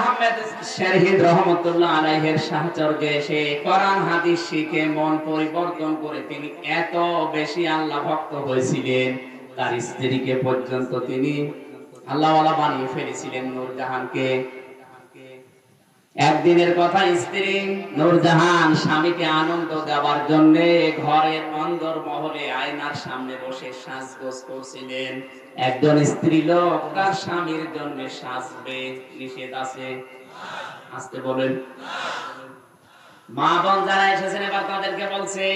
আহমেদ রহমতুল্লাহ সাহচর্যে এসে কোরআন হাদিস শিখে মন পরিবর্তন করে তিনি এত বেশি আল্লাহ ভক্ত হয়েছিলেন, তার স্ত্রীকে পর্যন্ত তিনি আল্লাহওয়ালা বানিয়ে ফেলেছিলেন নূরজাহানকে। একদিনের কথা স্ত্রী নূরজাহান স্বামীকে আনন্দ দেওয়ার জন্য ঘরের অন্দর মহলে আয়নার সামনে বসে সাজগোজ করছিলেন। একজন স্ত্রী লোক তার স্বামীর জন্য সাজবে, নিষেধ আছে? আসতে বলেন। মা বোন যারা এসেছেন, এবার তাদেরকে বলছে,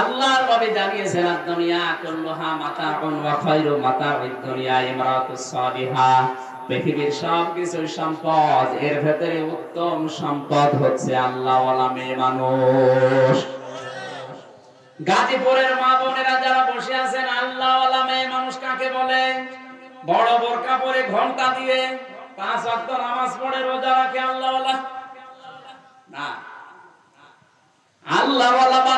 আল্লাহর নবী জানিয়েছেন দুনিয়া কুল্লুহা মাতাউন ওয়া খায়রু মাতাউদ দুনিয়া ইমরাতুস সালিহা। পৃথিবীর সব কিছু সম্পদ, এর ভেতরে উত্তম সম্পদ হচ্ছে আল্লাহ মেয়ে মানুষ। গাজীপুরের মা বোনেরা যারা বসে আছেন, আল্লাহ মেয়ে মানুষ কাকে বলে? বড় বোরকা পরে ঘণ্টা দিয়ে পাঁচ ওয়াক্ত নামাজ পড়ে, রোজা রাখে আল্লাহ না। আল্লাহ বা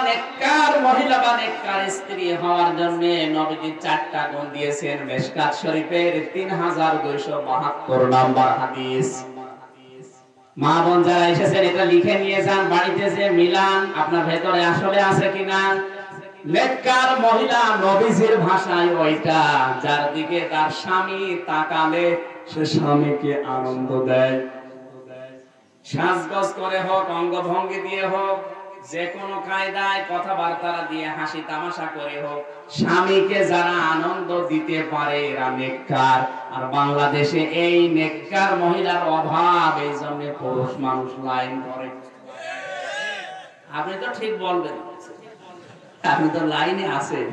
নেককার মহিলা বা স্ত্রী হওয়ার জন্য নবীজি চারটা গুণ দিয়েছেন মেশকাত শরীফের তিন হাজার দুইশো বাহাত্তর নম্বর হাদিস। মা বোন যারা এসেছেন, এটা লিখে নিয়ে যান বাড়িতে যে মিলান, আপনার ভেতরে আসলে আছে কিনা? নেককার মহিলা নবীজির ভাষায় ওইটা, যার দিকে তার স্বামী তাকালে সে স্বামীকে আনন্দ দেয়। সাজগজ করে হোক, অঙ্গভঙ্গি দিয়ে হোক যে কোনো কায়দায় কথাবার্তা দিয়ে হাসি তামাশা করে হোক, স্বামীকে যারা আনন্দ দিতে পারে এরা নেককার। আর বাংলাদেশে এই নেককার মহিলার অভাব, এই জন্য পুরুষ মানুষ লাইন করে আপনি তো ঠিক বলবেন। আপনি তো লাইনে আছেন।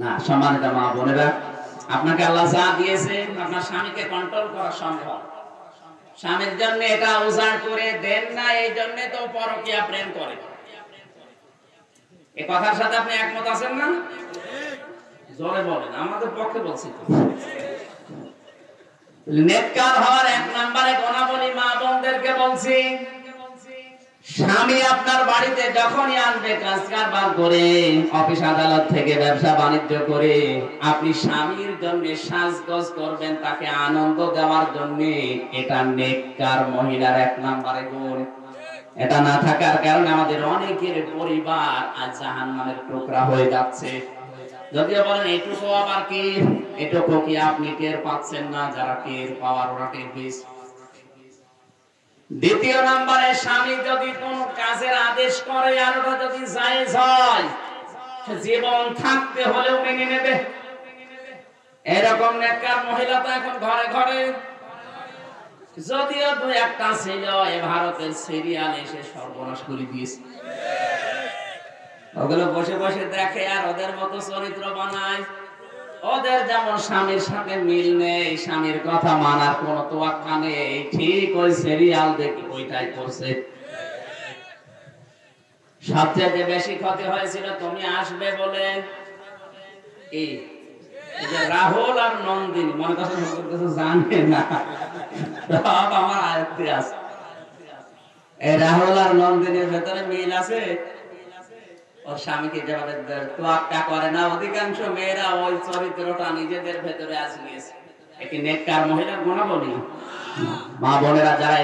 না, সম্মানিত মা বোনেরা, আপনাকে আল্লাহ যা দিয়েছেন, আপনার স্বামীকে কন্ট্রোল করা সম্ভব। স্বামীর জন্য এটা উজাড় করে দেন না, এই জন্য তো পরকিয়া প্রেম করে। এই কথার সাথে আপনি একমত আছেন না? জোরে বলেন, আমাদের পক্ষে বলছি তো। নেককার হওয়ার এক নম্বরে গণাবলী মা বোনদেরকে বলছি স্বামী আপনার বাড়িতে যখনই আসবে কাজ কারবার করে, অফিস আদালত থেকে ব্যবসা বাণিজ্য করে, আপনি স্বামীর জন্য সাজগজ করবেন, তাকে আনন্দ দেওয়ার জন্য, এটা নেককার মহিলার এক নম্বরে গুণ। এটা না থাকার কারণে আমাদের অনেকের পরিবার আজ জাহান নামের টুকরা হয়ে যাচ্ছে। যদিও বলেন, এটুকু আবার কি? এটুকু কি আপনি টের পাচ্ছেন না? যারা টের পাওয়ার ওরা টের পেয়েছে। দ্বিতীয় নম্বরে স্বামী যদি কোন কাজের আদেশ করে আর ওটা যদি জায়েজ হয় জীবন থাকতে হলেও মেনে নেবে। এরকম নেককার মহিলা তো এখন ঘরে ঘরে। যদিও দু একটা ছিল এ ভারতের সিরিয়াল এসে সর্বনাশ করে দিয়েছে। ওগুলো বসে বসে দেখে আর ওদের মতো চরিত্র বানায়। ওদের যেমন স্বামীর সাথে মিল নেই, স্বামীর কথা মানার কোন তোয়াক্কা নেই, ঠিক ওই সিরিয়াল দেখি ওইটাই করছে। সবচেয়ে বেশি ক্ষতি হয়েছিল, তুমি আসবে বলে। রাহুল আর নন্দিনী, মনে কিছু জানে না? আমার আয়ত্তে আছে। এই রাহুল আর নন্দিনীর ভেতরে মিল আছে? ওর স্বামীকে যেভাবে তোয়াক্কা করে না। অধিকাংশ মেয়েরা ওই চরিত্রটা নিজেদের ভেতরে আজ নিয়েছে একটি নেককার মহিলার গুণাবলী। মা বোনেরা যারা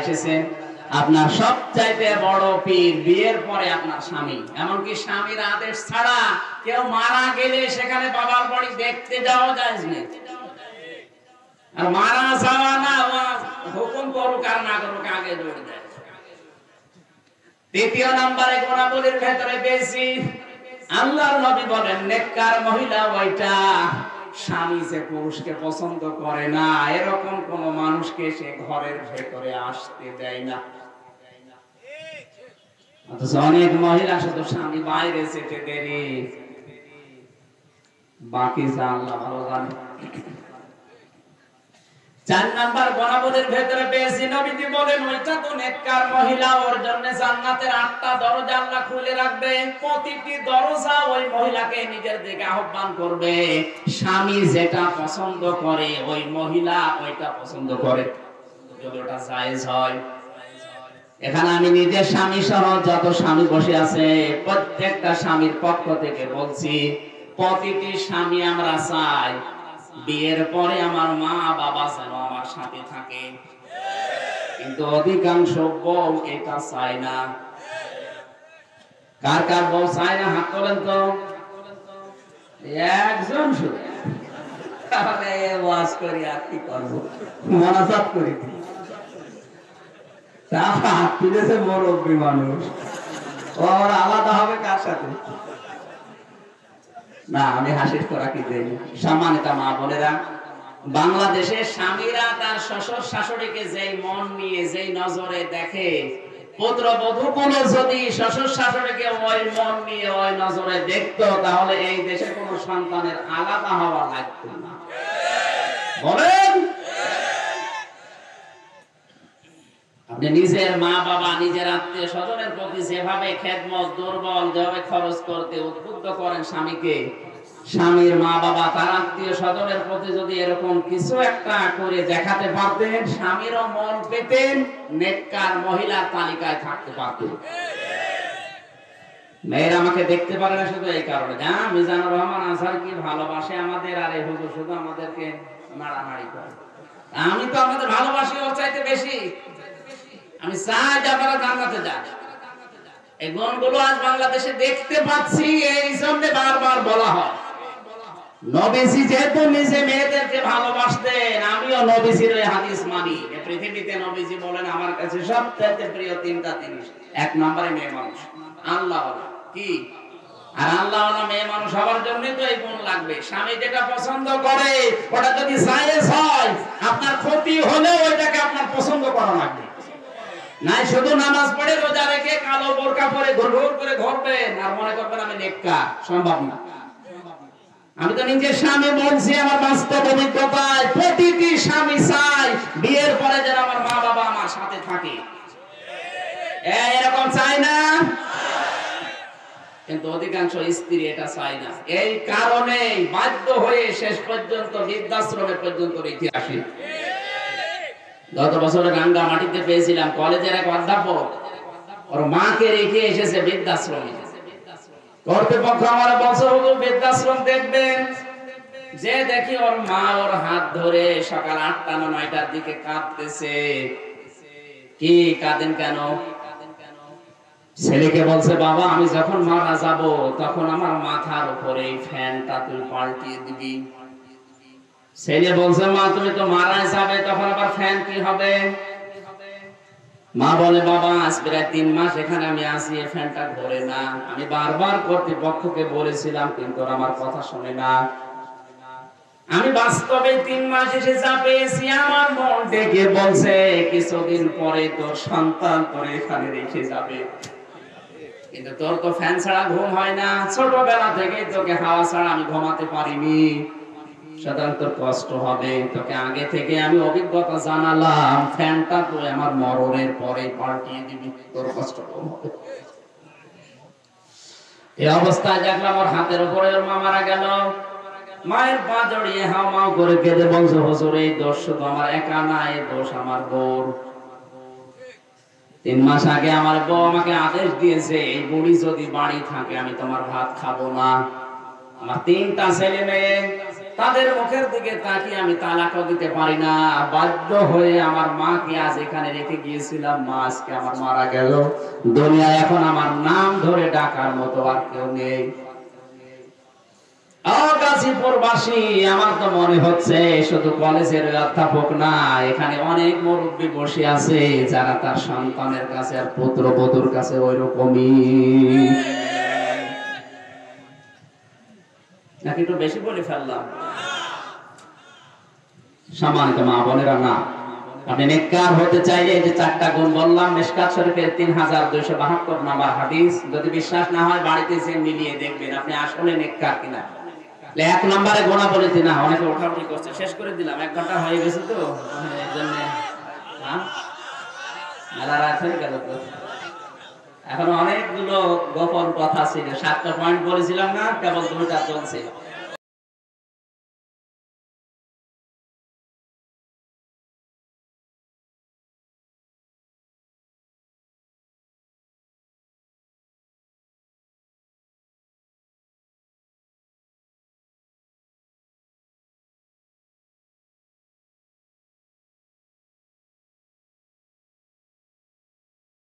আপনার সবচাইতে বড় পীর বিয়ের পরে আপনার স্বামী। এমনকি স্বামীর আদেশ ছাড়া কেউ মারা গেলে সেখানে বাবার বাড়ি দেখতে যাওয়া যায় আর মারা যাওয়া না হুকুম করুক আর না করুক আগে দেয়। তৃতীয় নম্বরে গুণাবলীর ভেতরে বেশি আল্লাহর নবী বলেন, নেককার মহিলা ওইটা স্বামী যে পুরুষকে পছন্দ করে না, এরকম কোন মানুষকে সে ঘরের ভেতরে আসতে দেয় না। অনেক মহিলা শুধু স্বামী বাইরে যেতে দেরি। বাকি যা আল্লাহ ভালো জানে। চার নাম্বার গণাবলীর ভেতরে পেয়েছি নবীজি বলেন, ওইটা তো নেককার মহিলা, ওর জন্য জান্নাতের আটটা দরজা আল্লাহ খুলে রাখবে। প্রতিটি দরজা ওই মহিলাকে নিজের দিকে আহ্বান করবে। স্বামী যেটা পছন্দ করে, ওই মহিলা ওইটা পছন্দ করে। হয়। এখানে আমি নিজের স্বামী সহ যত স্বামী বসে আছে, প্রত্যেকটা স্বামীর পক্ষ থেকে বলছি, প্রতিটি স্বামী আমরা চাই বিয়ের পরে আমার মা বাবা যেন আমার সাথে থাকে। কিন্তু অধিকাংশ বউ এটা চায় না। কার কার বউ চায় না? হাত তোলেন তো। একজন আলাদা হবে কার সাথে? না, আমি হাসির করা কি দেই। সম্মানিত মা বোনেরা, বাংলাদেশে স্বামীরা তার শ্বশুর শাশুড়িকে যেই মন নিয়ে, যেই নজরে দেখে পুত্র বধূ কোন যদি শ্বশুর শাশুড়িকে ওই মন নিয়ে, ওই নজরে দেখতো, তাহলে এই দেশে কোনো সন্তানের আলাদা হওয়া লাগতো না। বলেন! নিজের মা বাবা, নিজের আত্মীয় স্বজনের প্রতি যেভাবে খেদমত, দুর্বল, যেভাবে খরচ করতে উদ্বুদ্ধ করেন স্বামীকে, স্বামীর মা বাবা, তার আত্মীয় স্বজনের প্রতি যদি এরকম কিছু একটা করে দেখাতে পারতেন, স্বামীরও মন পেতেন, নেককার মহিলার তালিকায় থাকতে পারতেন। মেয়েরা আমাকে দেখতে পারে না শুধু এই কারণে। যা মিজানুর রহমান আজহার কি ভালোবাসে আমাদের, আর এই হুজুর শুধু আমাদেরকে মারামারি করে। আমি তো আমাদের ভালোবাসি, ওর চাইতে বেশি। আমি চাই আপনারা যান এই গুণগুলো আজ বাংলাদেশে দেখতে পাচ্ছি, এই জন্য বারবার বলা হয়। নবীজি যেহেতু নিজে মেয়েদেরকে ভালোবাসতেন, আমিও নবীজির হাদিস মানি। পৃথিবীতে নবীজি বলেন, আমার কাছে সবচেয়ে প্রিয় তিনটা জিনিস। এক নম্বরে মেয়ে মানুষ। আল্লাহ কি? আর আল্লাহ মেয়ে মানুষ হওয়ার জন্য তো এই গুণ লাগবে। স্বামী যেটা পছন্দ করে, ওটা যদি জায়েজ হয় আপনার ক্ষতি হলেও ওইটাকে আপনার পছন্দ করা লাগবে নাই, শুধু নামাজ পড়ে রোজা রেখে কালো বোরকা পরে ঘুর ঘুর করে ঘুরবেন আর মনে করবেন আমি নেককা সম্ভব না। আমি তো নিজের স্বামী বলছি, আমার বাস্তব অভিজ্ঞতায় প্রতিটি স্বামী চাই বিয়ের পরে যেন আমার মা বাবা আমার সাথে থাকে। এরকম চাই না? কিন্তু অধিকাংশ স্ত্রী এটা চায় না। এই কারণে বাধ্য হয়ে শেষ পর্যন্ত বৃদ্ধাশ্রমে পর্যন্ত রেখে আসি। গত বছরে রাঙ্গা মাটিতে পেয়েছিলাম। কলেজের এক অধ্যাপক ওর মাকে রেখে এসেছে বৃদ্ধাশ্রমে। কর্তৃপক্ষ আমার বলছে, হুজুর, বৃদ্ধাশ্রম দেখবেন। যে দেখি ওর মা ওর হাত ধরে সকাল আটটা না নয়টার দিকে কাঁদতেছে। কি কাঁদেন কেন? ছেলেকে বলছে, বাবা, আমি যখন মারা যাব, তখন আমার মাথার উপরে ফ্যানটা তুই পাল্টিয়ে দিবি। ছেলে বলছে, মা, তুমি তো মারা যাবে, তখন আবার ফ্যান কি হবে? মা বলে, বাবা, আজ প্রায় তিন মাস এখানে আমি আসি এই ফ্যানটা ঘোরে না। আমি বারবার কর্তৃপক্ষকে বলেছিলাম, কিন্তু আমার কথা শুনে না। আমি বাস্তবে তিন মাস এসে যা পেয়েছি, আমার মন ডেকে বলছে, কিছুদিন পরে তোর সন্তান তোর এখানে রেখে যাবে। কিন্তু তোর তো ফ্যান ছাড়া ঘুম হয় না। ছোটবেলা থেকে তোকে হাওয়া ছাড়া আমি ঘুমাতে পারিনি। তোর কষ্ট হবে, তোকে আগে থেকে আমি অভিজ্ঞতা জানালাম, ফ্যানটা আমার মরণের পরে পাল্টিয়ে দিবি, তোর কষ্ট হবে। এই অবস্থায় দেখলাম ওর হাতের উপরে ওর মা মারা গেল। মায়ের পা জড়িয়ে হাও মাও করে কেঁদে হজুর, এই দোষ আমার একা না দোষ আমার তিন মাস আগে আমার বউ আমাকে আদেশ দিয়েছে, এই বুড়ি যদি বাড়ি থাকে, আমি তোমার ভাত খাব না। আমার তিনটা ছেলে মেয়ে তাদের মুখের দিকে তাকিয়ে আমি তালাকও দিতে পারি না। বাধ্য হয়ে আমার মাকে আজ এখানে রেখে গিয়েছিলাম। মা আজকে আমার মারা গেল। দুনিয়া এখন আমার নাম ধরে ডাকার মতো আর কেউ নেই। আমার তো মনে হচ্ছে শুধু কলেজের অধ্যাপক না, এখানে অনেক মুরব্বী বসে আছে, যারা তার সন্তানের কাছে আর পুত্র বধুর কাছে ওই নাকি একটু বেশি বলে ফেললাম? সম্মানিত মা বোনেরা না। আপনি হতে চাইলে এই যে চারটা গুণ বললাম শরীফের তিন হাজার দুইশো বাহাত্তর নাম্বার হাদিস। যদি বিশ্বাস না হয়, বাড়িতে মিলিয়ে দেখবেন আপনি আসলে নেককার কিনা। এক নম্বরে গোনা বলেছি না, অনেকে ওঠাউঠি করছে। শেষ করে দিলাম, এক ঘণ্টা হয়ে গেছে তো। এই মেলা রাত হয়ে গেল তো। এখন অনেকগুলো গোপন কথা ছিল। সাতটা পয়েন্ট বলেছিলাম না কেবল দুটা চলছে